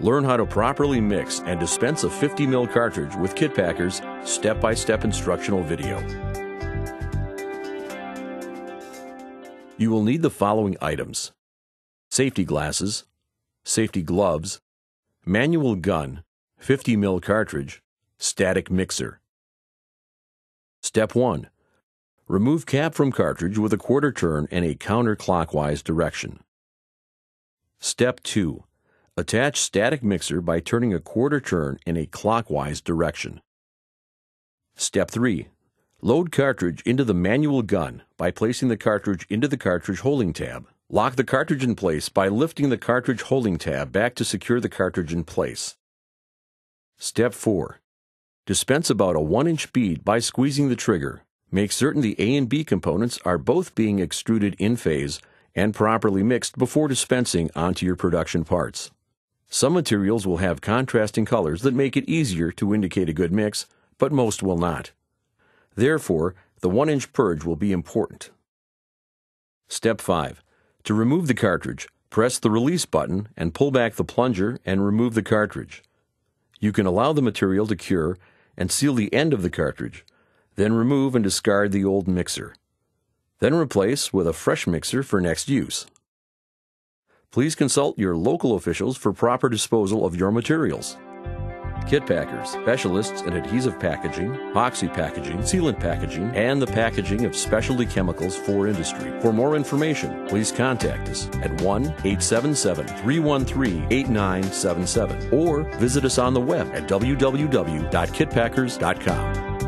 Learn how to properly mix and dispense a 50 ml cartridge with Kit Packer's step instructional video. You will need the following items safety glasses, safety gloves, manual gun, 50 ml cartridge, static mixer. Step 1 Remove cap from cartridge with a quarter turn in a counterclockwise direction. Step 2. Attach static mixer by turning a quarter turn in a clockwise direction. Step 3. Load cartridge into the manual gun by placing the cartridge into the cartridge holding tab. Lock the cartridge in place by lifting the cartridge holding tab back to secure the cartridge in place. Step 4. Dispense about a 1 inch bead by squeezing the trigger Make certain the A and B components are both being extruded in phase and properly mixed before dispensing onto your production parts. Some materials will have contrasting colors that make it easier to indicate a good mix, but most will not. Therefore, the 1 inch purge will be important. Step 5. To remove the cartridge, press the release button and pull back the plunger and remove the cartridge. You can allow the material to cure and seal the end of the cartridge then remove and discard the old mixer. Then replace with a fresh mixer for next use. Please consult your local officials for proper disposal of your materials. Kit Packers, specialists in adhesive packaging, epoxy packaging, sealant packaging, and the packaging of specialty chemicals for industry. For more information, please contact us at 1 877 313 8977 or visit us on the web at www.kitpackers.com.